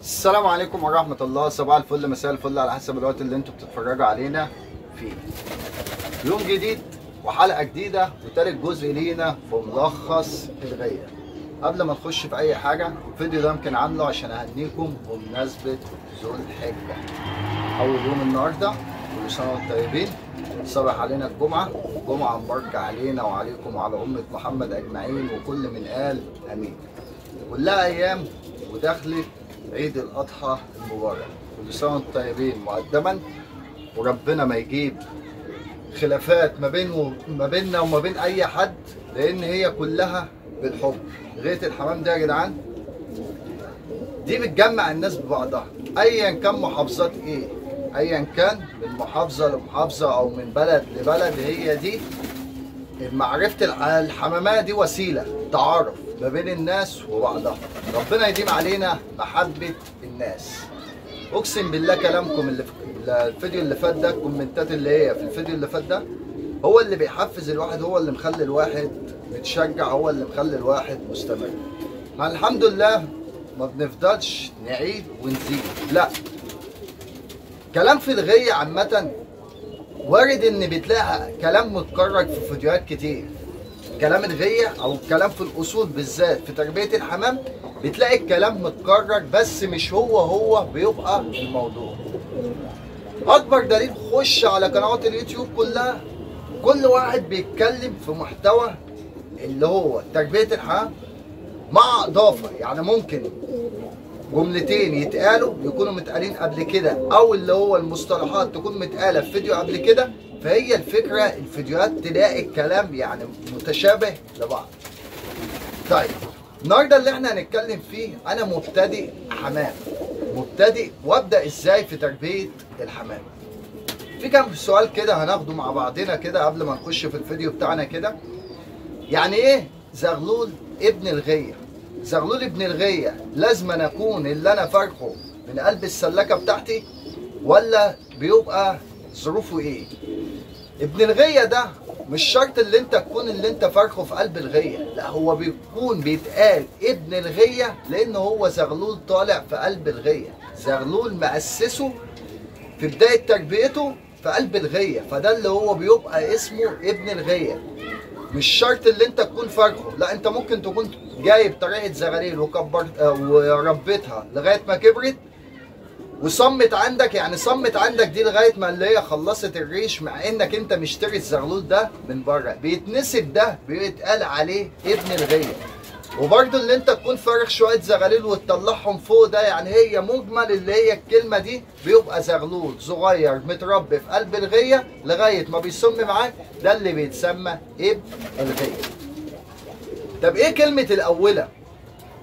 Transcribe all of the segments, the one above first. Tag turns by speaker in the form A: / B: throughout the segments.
A: السلام عليكم ورحمة الله. صباح الفل مساء الفل على حسب الوقت اللي أنتوا بتتفرجوا علينا فيه. يوم جديد وحلقة جديدة وتالت جزء لينا في ملخص الغية قبل ما نخش في أي حاجة الفيديو ده يمكن عامله عشان أهنيكم بمناسبة ذو الحجة. أول يوم النهاردة كل سنة وأنتم طيبين. صبح علينا الجمعة. الجمعة مباركة علينا وعليكم وعلى أمة محمد أجمعين وكل من قال أمين. كلها أيام ودخلت عيد الأضحى المبارك. كل سنة وأنتم طيبين مقدما. وربنا ما يجيب خلافات ما بين ما بيننا وما بين أي حد لأن هي كلها بالحب. غاية الحمام ده يا جدعان؟ دي بتجمع الناس ببعضها. ايا كان محافظات إيه؟ ايا كان من محافظة لمحافظة أو من بلد لبلد هي دي معرفه الع- الحمامات دي وسيلة تعارف. ما بين الناس وبعضها. ربنا يديم علينا محبة الناس. أقسم بالله كلامكم اللي في الفيديو اللي فات ده الكومنتات اللي هي في الفيديو اللي فات ده هو اللي بيحفز الواحد هو اللي مخلي الواحد متشجع هو اللي مخلي الواحد مستمر. ما الحمد لله ما بنفضلش نعيد ونزيد. لا. كلام في الغية عامة وارد إن بتلاقي كلام متكرر في فيديوهات كتير. كلام الغية أو الكلام في الأصول بالذات في تربية الحمام بتلاقي الكلام متكرر بس مش هو هو بيبقى الموضوع. أكبر دليل خش على قنوات اليوتيوب كلها كل واحد بيتكلم في محتوى اللي هو تربية الحمام مع إضافة يعني ممكن جملتين يتقالوا يكونوا متقالين قبل كده أو اللي هو المصطلحات تكون متقالة في فيديو قبل كده فهي الفكرة الفيديوهات تلاقي الكلام يعني متشابه لبعض. طيب النهارده اللي إحنا هنتكلم فيه أنا مبتدئ حمام. مبتدئ وأبدأ إزاي في تربية الحمام. في كام سؤال كده هناخده مع بعضنا كده قبل ما نخش في الفيديو بتاعنا كده. يعني إيه زغلول ابن الغية؟ زغلول ابن الغية لازم أنا أكون اللي أنا فارقه من قلب السلاكة بتاعتي ولا بيبقى ظروفه إيه؟ ابن الغية ده مش شرط اللي انت تكون اللي انت فارخه في قلب الغية. لا هو بيكون بيتقال ابن الغية لأن هو زغلول طالع في قلب الغية. زغلول مؤسسه في بداية تربيته في قلب الغية فده اللي هو بيبقى اسمه ابن الغية. مش شرط اللي انت تكون فارخه لا انت ممكن تكون جايب طريقة زغاليل وكبرت وربيتها لغاية ما كبرت وصمت عندك يعني صمت عندك دي لغاية ما اللي هي خلصت الريش مع إنك أنت مشتري الزغلول ده من بره. بيتنسب ده بيتقال عليه ابن الغيه وبرضه اللي أنت تكون فارغ شوية زغاليل وتطلعهم فوق ده يعني هي مجمل اللي هي الكلمة دي بيبقى زغلول صغير متربي في قلب الغية لغاية ما بيسم معاك ده اللي بيتسمى ابن الغيه طب إيه كلمة الاوله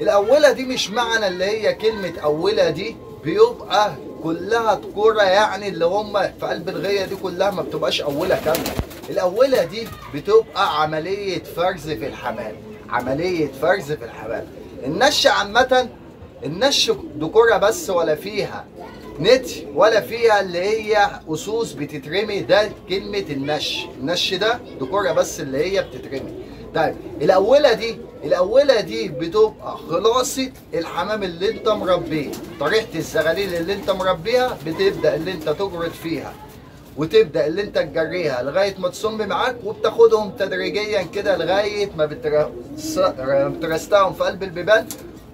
A: الأولى دي مش معنى اللي هي كلمة أولى دي. بيبقى كلها كرة يعني اللي هم في قلب الغية دي كلها ما بتبقاش أولى كاملة. الأولى دي بتبقى عملية فرز في الحمام عملية فرز في الحمام. النش عامة النش دكورة بس ولا فيها نتي ولا فيها اللي هي أسوس بتترمي ده كلمة النش. النش ده دكورة بس اللي هي بتترمي. طيب الأولى دي الأولى دي بتبقى خلاصة الحمام اللي أنت مربيه. طريقة الزغاليل اللي أنت مربيها بتبدأ اللي أنت تجرد فيها وتبدأ اللي أنت تجريها لغاية ما تصم معاك وبتاخدهم تدريجيا كده لغاية ما بترس- بترستهم في قلب البيبان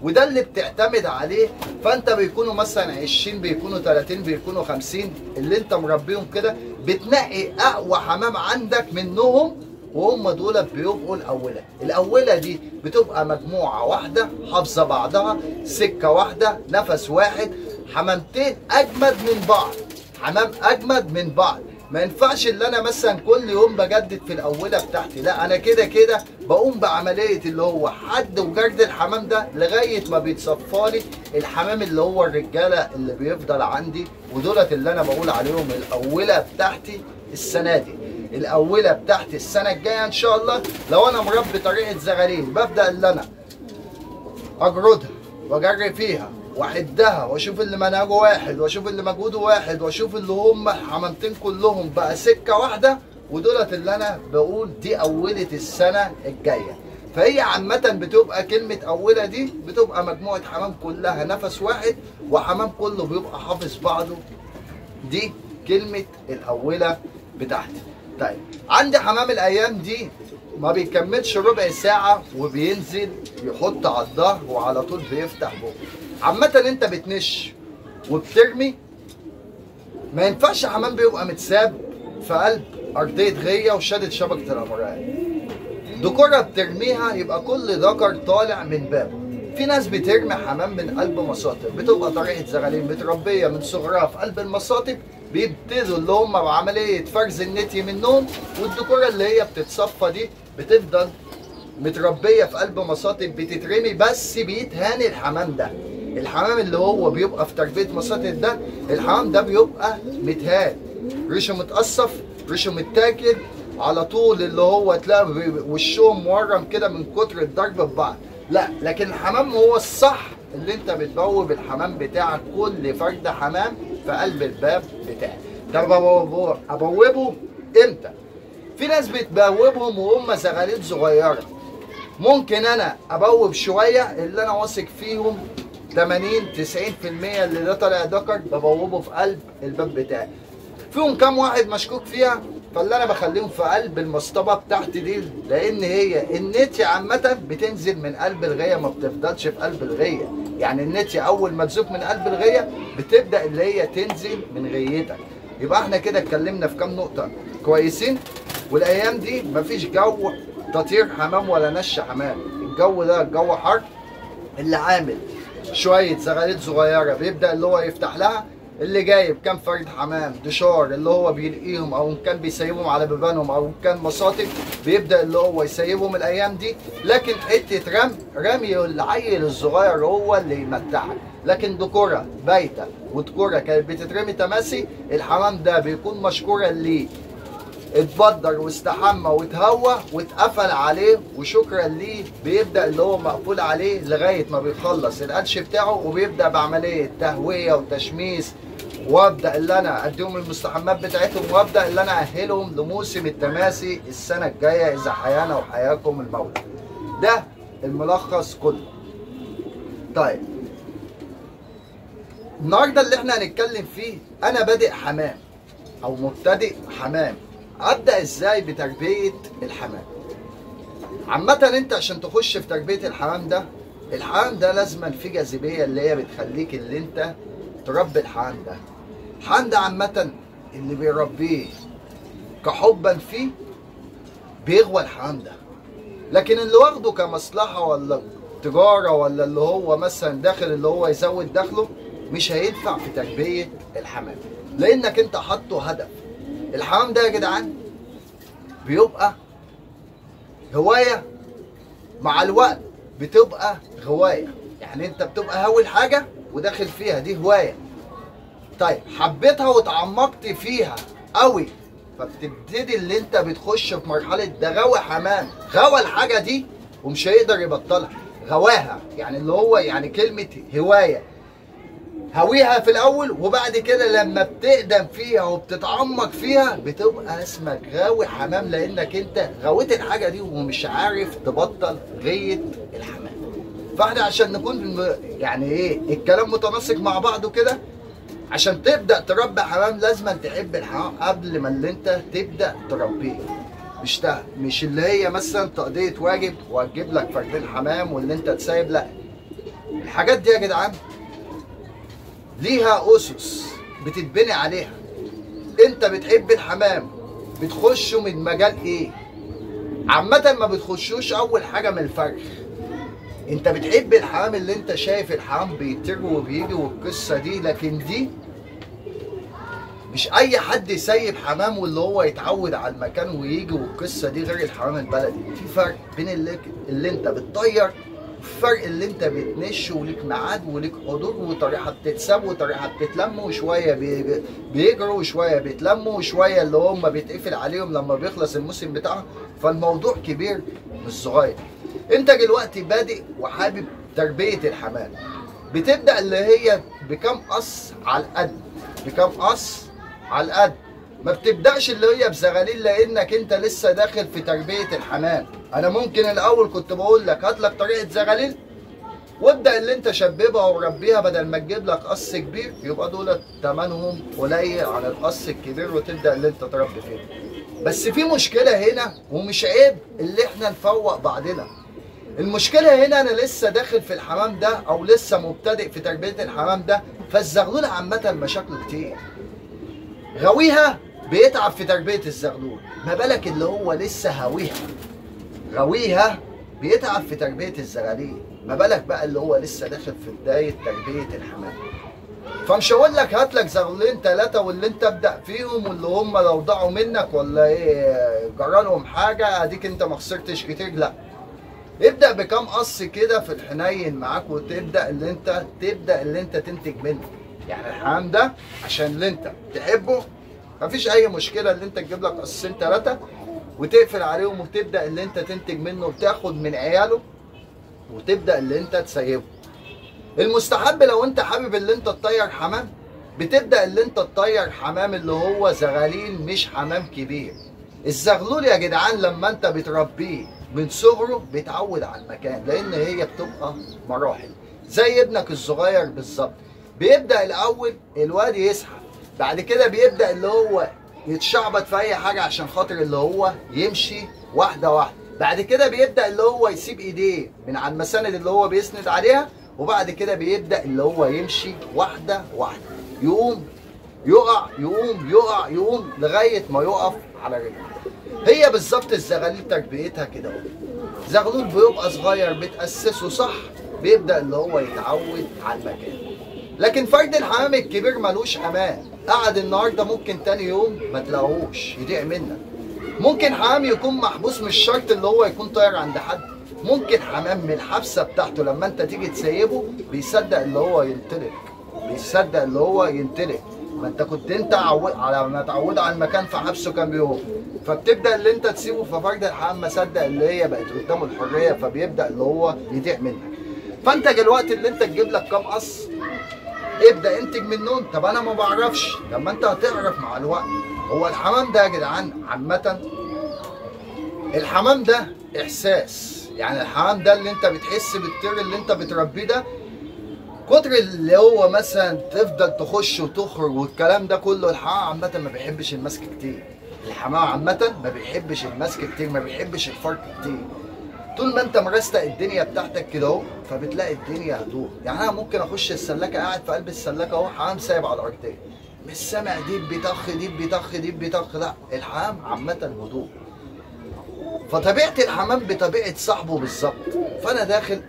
A: وده اللي بتعتمد عليه. فأنت بيكونوا مثلا 20 بيكونوا 30 بيكونوا 50 اللي انت مربيهم كده بتنقي أقوى حمام عندك منهم وهم دول بيبقوا الأولى. الأولى دي بتبقى مجموعة واحدة حافظة بعضها سكة واحدة نفس واحد. حمامتين أجمد من بعض. حمام أجمد من بعض. ما ينفعش اللي أنا مثلا كل يوم بجدد في الأولى بتاعتي. لا أنا كده كده بقوم بعملية اللي هو حد وجرد الحمام ده لغاية ما بيتصفى لي الحمام اللي هو الرجالة اللي بيفضل عندي ودولت اللي أنا بقول عليهم الأولى بتاعتي السنة دي. الأولى بتاعتي السنة الجاية إن شاء الله. لو أنا مربي طريقة زغاليل ببدأ اللي أنا اجردها وأجري فيها وأحدها وأشوف اللي منهجه واحد وأشوف اللي مجهوده واحد وأشوف اللي هم حمامتين كلهم بقى سكة واحدة. ودولت اللي أنا بقول دي أولة السنة الجاية. فهي عامة بتبقى كلمة أولى دي بتبقى مجموعة حمام كلها نفس واحد وحمام كله بيبقى حافظ بعضه. دي كلمة الأولى بتاعتي. طيب عندي حمام الأيام دي ما بيكملش ربع ساعة وبينزل يحط على الظهر وعلى طول بيفتح بقه. عامة أنت بتنش وبترمي. ما ينفعش حمام بيبقى متساب في قلب أرضية غية وشادد شبكة الأمراء دكرة بترميها يبقى كل ذكر طالع من بابه. في ناس بترمي حمام من قلب مصاطب بتبقى طريقة زغالين متربية من صغرها في قلب المصاطب بيبتدوا اللي هم بعملية فرز النتي منهم والدكرة اللي هي بتتصفى دي بتفضل متربية في قلب مصاطب بتترمي بس بيتهاني الحمام ده. الحمام اللي هو بيبقى في تربية مصاطب ده الحمام ده بيبقى متهان. ريشه متقصف ريشه متاكل على طول اللي هو تلاقي وشهم مورم كده من كتر الضرب ببعض لا لكن الحمام هو الصح اللي انت بتبوب الحمام بتاعك كل فرد حمام في قلب الباب طب ابوبه أبوبه إمتى؟ في ناس بتبوبهم وهم زغاليل صغيرة. ممكن أنا أبوب شوية اللي أنا واثق فيهم 80 90% اللي ده طالع ذكر ببوبه في قلب الباب بتاعي. فيهم كام واحد مشكوك فيها؟ فاللي أنا بخليهم في قلب المصطبة بتاعتي دي لأن هي النتي عامة بتنزل من قلب الغية ما بتفضلش في قلب الغية. يعني النتي أول ما تزوق من قلب الغية بتبدأ اللي هي تنزل من غيتك. يبقى إحنا كده اتكلمنا في كام نقطة؟ كويسين؟ والأيام دي مفيش جو تطير حمام ولا نش حمام. الجو ده الجو حر اللي عامل شوية زغاليل صغيرة بيبدأ اللي هو يفتح لها اللي جايب كام فرد حمام دشار اللي هو بيلقيهم أو كان بيسيبهم على بيبانهم أو كان مصاطب بيبدأ اللي هو يسيبهم الأيام دي. لكن حتة رمي رمي العيل الصغير هو اللي يمتعك. لكن دكوره بايتة ودكوره كانت بتترمي تماسي الحمام ده بيكون مشكورا ليه. اتبدر واستحمى واتهوى واتقفل عليه وشكرا ليه بيبدأ اللي هو مقفول عليه لغاية ما بيخلص القدش بتاعه وبيبدأ بعملية تهوية وتشميس وابدأ اللي أنا اديهم المستحمات بتاعتهم وابدأ اللي أنا أهلهم لموسم التماسي السنة الجاية إذا حيانا وحياكم المولى. ده الملخص كله. طيب النهارده اللي إحنا هنتكلم فيه أنا بادئ حمام أو مبتدئ حمام أبدأ إزاي بتربية الحمام عامة أنت عشان تخش في تربية الحمام ده الحمام ده لازما في جاذبية اللي هي بتخليك اللي أنت تربي الحمام ده ده عامة اللي بيربيه كحبا فيه بيغوى الحمام ده لكن اللي واخده كمصلحة ولا تجارة ولا اللي هو مثلا داخل اللي هو يزود دخله مش هينفع في تربية الحمام. لأنك أنت حاطه هدف. الحمام ده يا جدعان بيبقى هواية مع الوقت بتبقى غواية. يعني أنت بتبقى هاوي الحاجة وداخل فيها دي هواية. طيب حبيتها وتعمقت فيها قوي فبتبتدي اللي انت بتخش في مرحلة ده غوى حمام. غوى الحاجة دي ومش هيقدر يبطلها. غواها يعني اللي هو يعني كلمة هواية. هويها في الأول وبعد كده لما بتقدم فيها وبتتعمق فيها بتبقى اسمك غاوي حمام لأنك انت غويت الحاجة دي ومش عارف تبطل غية الحمام. فاحنا عشان نكون يعني إيه الكلام متناسق مع بعضه كده عشان تبدأ تربي حمام لازم تحب الحمام قبل ما اللي انت تبدأ تربيه. مش ده مش اللي هي مثلا تقضية واجب وهتجيب لك فردين حمام واللي انت تسايب لا. الحاجات دي يا جدعان ليها أسس بتتبني عليها. انت بتحب الحمام بتخشوا من مجال إيه؟ عامة ما بتخشوش أول حاجة من الفرخ. انت بتحب الحمام اللي انت شايف الحمام بيطير وبيجي والقصة دي لكن دي مش أي حد يسيب حمام واللي هو يتعود على المكان ويجي والقصة دي غير الحمام البلدي. في فرق بين اللي, اللي أنت بتطير الفرق اللي أنت بتنش وليك ميعاد وليك حضور وطريقة بتتساب وطريقة بتتلم وشوية بي- بيجروا وشوية بيتلموا وشوية اللي هم بيتقفل عليهم لما بيخلص الموسم بتاعهم. فالموضوع كبير مش صغير. أنت دلوقتي بادئ وحابب تربية الحمام. بتبدأ اللي هي بكم قص على القد؟ بكم قص على القد. ما بتبدأش اللي هي بزغاليل لأنك أنت لسه داخل في تربية الحمام. أنا ممكن الأول كنت بقول لك هات لك طريقة زغاليل وابدأ اللي أنت شببها وربيها بدل ما تجيب لك قص كبير يبقى دول ثمنهم قليل عن القص الكبير وتبدأ اللي أنت تربي فيه. بس في مشكلة هنا ومش عيب اللي إحنا نفوق بعضنا. المشكلة هنا أنا لسه داخل في الحمام ده أو لسه مبتدئ في تربية الحمام ده فالزغلول عامة مشاكله كتير. غاويها بيتعب في تربية الزغلول. ما بالك اللي هو لسه هاويها. غاويها بيتعب في تربية الزغاليل. ما بالك بقى اللي هو لسه داخل في بداية تربية الحمام. فمش هقول لك هات لك زغلولين ثلاثة واللي انت ابدأ فيهم واللي هم لو ضاعوا منك ولا إيه جرى لهم حاجة اديك انت ما خسرتش كتير لا. ابدأ بكام قص كده في الحنين معاك وتبدأ اللي انت تبدأ اللي انت تنتج منه. يعني الحمام ده عشان اللي انت تحبه. مفيش أي مشكلة اللي انت تجيب لك قصين ثلاثة وتقفل عليهم وتبدأ اللي انت تنتج منه وتاخد من عياله وتبدأ اللي انت تسيبه. المستحب لو انت حابب اللي انت تطير حمام بتبدأ اللي انت تطير حمام اللي هو زغاليل مش حمام كبير. الزغلول يا جدعان لما انت بتربيه من صغره بيتعود على المكان لأن هي بتبقى مراحل. زي ابنك الصغير بالظبط. بيبدأ الأول الواد يزحف بعد كده بيبدأ اللي هو يتشعبط في أي حاجة عشان خاطر اللي هو يمشي واحدة واحدة. بعد كده بيبدأ اللي هو يسيب إيديه من على المساند اللي هو بيسند عليها وبعد كده بيبدأ اللي هو يمشي واحدة واحدة. يقوم يقع يقوم يقع يقوم لغاية ما يقف على رجله. هي بالظبط الزغاليل تربيتها كده زغلول بيبقى صغير بتأسسه صح بيبدأ اللي هو يتعود على المكان. لكن فرد الحمام الكبير ملوش أمان قعد النهارده ممكن تاني يوم ما تلاقوش يضيع منك. ممكن حمام يكون محبوس مش شرط اللي هو يكون طاير عند حد. ممكن حمام من الحبسة بتاعته لما انت تيجي تسيبه بيصدق اللي هو ينطلق. بيصدق اللي هو ينطلق. ما انت كنت انت عود على ما تعود على المكان في حبسه كام يوم. فبتبدأ اللي انت تسيبه ففرد الحمام ما صدق اللي هي بقت قدامه الحرية فبيبدأ اللي هو يضيع منك. فانت دلوقتي اللي انت تجيب لك كام قص؟ ابدأ انتج منهم طب أنا ما بعرفش. طب ما أنت هتعرف مع الوقت. هو الحمام ده يا جدعان عامة الحمام ده إحساس. يعني الحمام ده اللي أنت بتحس بالطير اللي أنت بتربيه ده كتر اللي هو مثلا تفضل تخش وتخرج والكلام ده كله الحمام عامة ما بيحبش المسك كتير. الحمام عامة ما بيحبش المسك كتير ما بيحبش الفرق كتير. طول ما انت مرستق الدنيا بتاعتك كده اهو فبتلاقي الدنيا هدوء يعني أنا ممكن أخش السلاكة قاعد في قلب السلاكة أهو حمام سايب على الارضيه مش سامع ديب بيطخ ديب بيطخ ديب بيطخ لا الحمام عامة هدوء. فطبيعة الحمام بطبيعة صاحبه بالظبط. فأنا داخل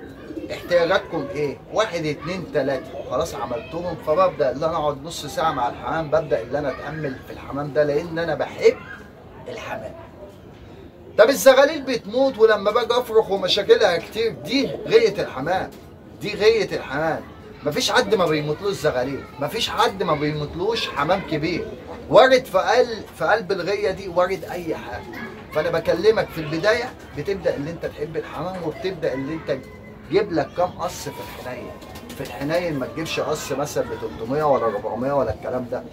A: احتياجاتكم إيه؟ واحد اتنين تلاتة. خلاص عملتهم فببدأ إن أنا أقعد نص ساعة مع الحمام ببدأ إن أنا أتأمل في الحمام ده لأن أنا بحب الحمام. طب الزغاليل بتموت ولما باجي افرخ ومشاكلها كتير دي غاية الحمام. دي غاية الحمام. مفيش حد ما بيموتلوش زغاليل. مفيش حد ما بيموتلوش حمام كبير. وارد في قلب في قلب الغيه دي وارد أي حاجة. فأنا بكلمك في البداية بتبدأ اللي أنت تحب الحمام وبتبدأ اللي أنت تجيب لك كام قص في الحنين. في الحنين ما تجيبش قص مثلا ب 300 ولا 400 ولا الكلام ده.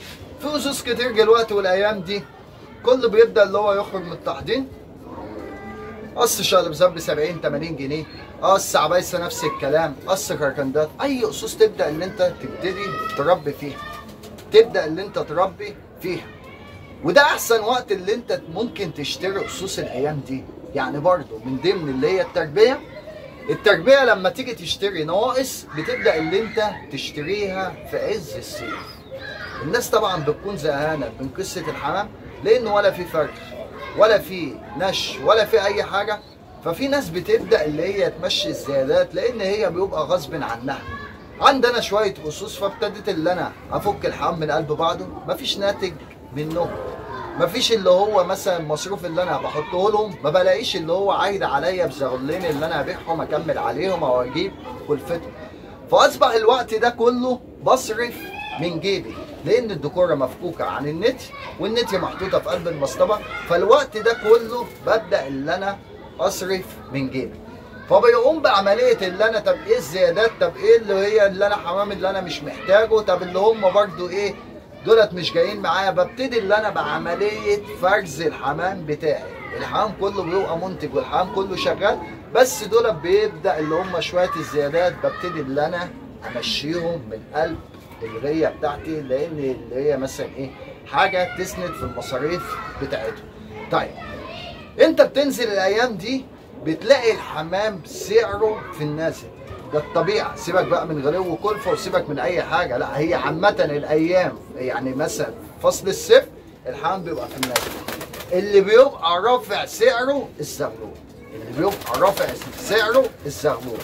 A: في قصص كتير دلوقتي والأيام دي كله بيبدأ اللي هو يخرج من التحضين. قص شقلب ذنب 70 80 جنيه. قص عبايسه نفس الكلام قص كركندات أي قصوص تبدأ إن أنت تبتدي تربي فيها. تبدأ إن أنت تربي فيها. وده أحسن وقت اللي أنت ممكن تشتري قصوص الأيام دي. يعني برضو من ضمن اللي هي التربية التربية لما تيجي تشتري نواقص بتبدأ اللي أنت تشتريها في عز الصيف. الناس طبعا بتكون زهقانة من قصة الحمام لأنه ولا في فرخ ولا في نش ولا في أي حاجة ففي ناس بتبدأ اللي هي تمشي الزيادات لأن هي بيبقى غصب عنها. عندنا شوية قصوص فابتديت اللي أنا أفك الحمام من قلب بعضه مفيش ناتج منهم. مفيش اللي هو مثلا المصروف اللي أنا بحطه لهم ما بلاقيش اللي هو عايد عليا بزغلين اللي أنا أبيعهم أكمل عليهم أو أجيب كلفتهم. فأصبح الوقت ده كله بصرف من جيبي. لأن الديكورة مفكوكة عن النت والنت محطوطة في قلب المصطبة فالوقت ده كله ببدأ اللي أنا أصرف من جيبي. فبيقوم بعملية اللي أنا طب إيه الزيادات؟ طب إيه اللي هي اللي أنا حمام اللي أنا مش محتاجه؟ طب اللي هم برضو إيه؟ دولت مش جايين معايا. ببتدي اللي أنا بعملية فرز الحمام بتاعي. الحمام كله بيبقى منتج والحمام كله شغال بس دول بيبدأ اللي هم شوية الزيادات. ببتدي اللي أنا أمشيهم من قلب الغيه بتاعتي لأن اللي هي مثلا إيه حاجة تسند في المصاريف بتاعتهم. طيب أنت بتنزل الأيام دي بتلاقي الحمام سعره في النازل ده الطبيعة. سيبك بقى من غلو وكلفه وسيبك من أي حاجة. لا هي عامة الأيام يعني مثلا فصل الصيف الحمام بيبقى في النازل اللي بيبقى رافع سعره الزغلول. اللي بيبقى رافع سعره الزغلول.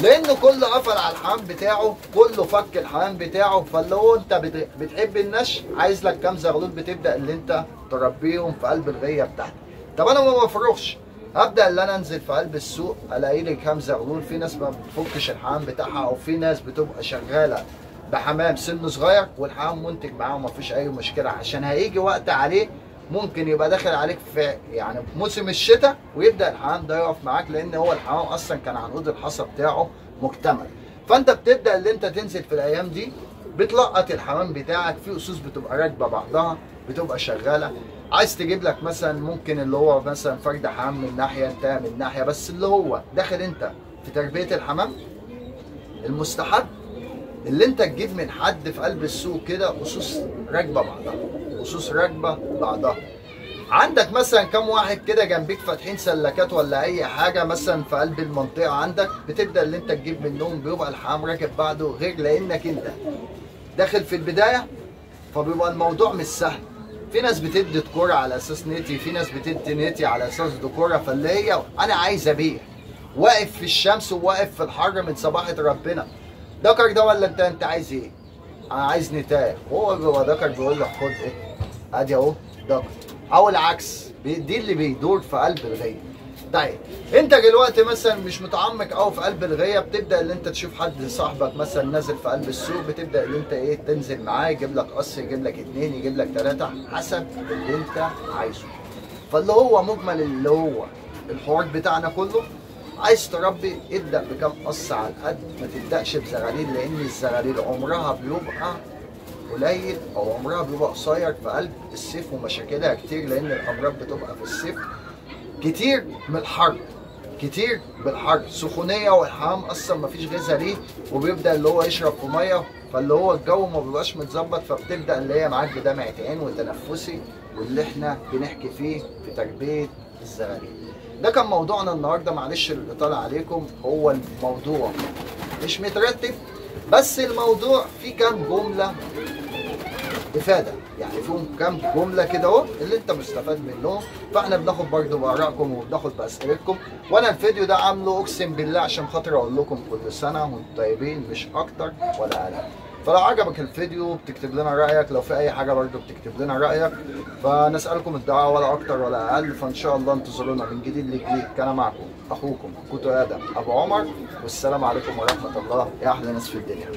A: لأن كله قفل على الحمام بتاعه كله فك الحمام بتاعه فاللي هو أنت بت- بتحب النش عايز لك كام زغلول بتبدأ اللي أنت تربيهم في قلب الغيه بتاعتك. طب أنا ما بفرغش. أبدأ اللي أنا أنزل في قلب السوق ألاقي لي كام زغلول في ناس ما بتفكش الحمام بتاعها أو في ناس بتبقى شغالة بحمام سن صغير والحمام منتج معاه وما فيش أي مشكلة. عشان هيجي وقت عليه ممكن يبقى داخل عليك في يعني موسم الشتاء ويبدأ الحمام ده يقف معاك لأن هو الحمام أصلا كان عنقود الحصى بتاعه مكتمل. فأنت بتبدأ اللي أنت تنزل في الأيام دي بتلقط الحمام بتاعك في اسوس بتبقى راكبة بعضها بتبقى شغالة. عايز تجيب لك مثلا ممكن اللي هو مثلا فرد حمام من ناحية أنت من ناحية بس اللي هو داخل أنت في تربية الحمام؟ المستحب اللي انت تجيب من حد في قلب السوق كده اسوس راكبه بعضها اسوس راكبه بعضها. عندك مثلا كم واحد كده جنبيك فاتحين سلكات ولا أي حاجة مثلا في قلب المنطقة عندك بتبدأ اللي انت تجيب منهم بيبقى الحمام راكب بعضه غير لأنك انت داخل في البداية فبيبقى الموضوع مش سهل. في ناس بتدي دكوره على أساس نتي في ناس بتدي نتي على أساس دكوره فاللي هي أنا عايز أبيع. واقف في الشمس وواقف في الحر من صباحة ربنا. دكر ده ولا انت انت عايز إيه؟ أنا عايز نتايه وهو بيبقى دكر بيقول لك خد إيه؟ ادي اهو دكر أو العكس دي اللي بيدور في قلب الغية. طيب انت دلوقتي مثلا مش متعمق قوي في قلب الغية بتبدأ اللي انت تشوف حد صاحبك مثلا نازل في قلب السوق بتبدأ اللي انت إيه؟ تنزل معاه يجيب لك قص يجيب لك اتنين يجيب لك ثلاثة حسب اللي انت عايزه. فاللي هو مجمل اللي هو الحوار بتاعنا كله عايز تربي ابدأ بكام قص على القد ما تبدأش بزغاليل لأن الزغاليل عمرها بيبقى قليل أو عمرها بيبقى قصير في قلب الصيف ومشاكلها كتير لأن الأمراض بتبقى في الصيف كتير من الحر كتير بالحر سخونية والحمام أصلا ما فيش غذاء ليه وبيبدأ اللي هو يشرب في مية فاللي هو الجو ما بيبقاش متظبط فبتبدأ اللي هي معاك بدمعه عين وتنفسي واللي إحنا بنحكي فيه في تربية الزغاليل. ده كان موضوعنا النهارده. معلش الاطاله عليكم هو الموضوع مش مترتب بس الموضوع فيه كام جملة إفادة. يعني فيهم كام جملة كده أهو اللي أنت مستفاد منهم. فإحنا بناخد برضه بارائكم وبناخد بأسئلتكم. وأنا الفيديو ده عامله أقسم بالله عشان خاطر أقول لكم كل سنة وأنتم طيبين مش أكتر ولا أقل. فلو عجبك الفيديو بتكتب لنا رأيك. لو في أي حاجة برضه بتكتب لنا رأيك. فنسألكم الدعاء ولا أكتر ولا أقل. فإن شاء الله انتظرونا من جديد لجديد. كان معكم أخوكم كوتو آدم أبو عمر. والسلام عليكم ورحمة الله. يا أحلى ناس في الدنيا.